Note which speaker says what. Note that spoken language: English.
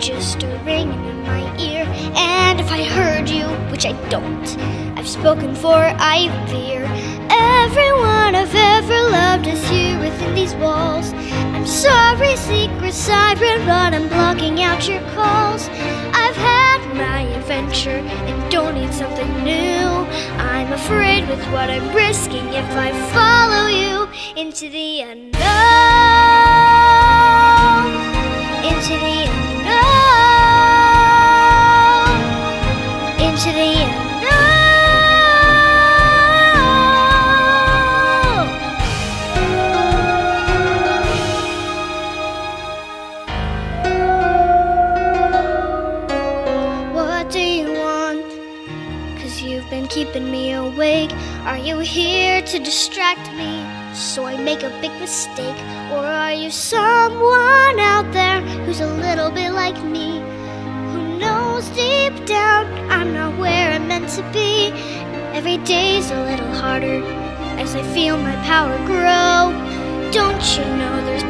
Speaker 1: just a ringing in my ear. And if I heard you, which I don't, I've spoken for I fear. Everyone I've ever loved is here within these walls. I'm sorry, secret siren, but I'm blocking out your calls. I've had my adventure and don't need something new. I'm afraid with what I'm risking if I follow you into the unknown. Into the unknown. What do you want? Cause you've been keeping me awake. Are you here to distract me so I make a big mistake? Or are you someone out there Every day's a little harder as I feel my power grow. Don't you know there's